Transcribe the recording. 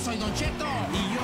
soy Don Cheto. Y yo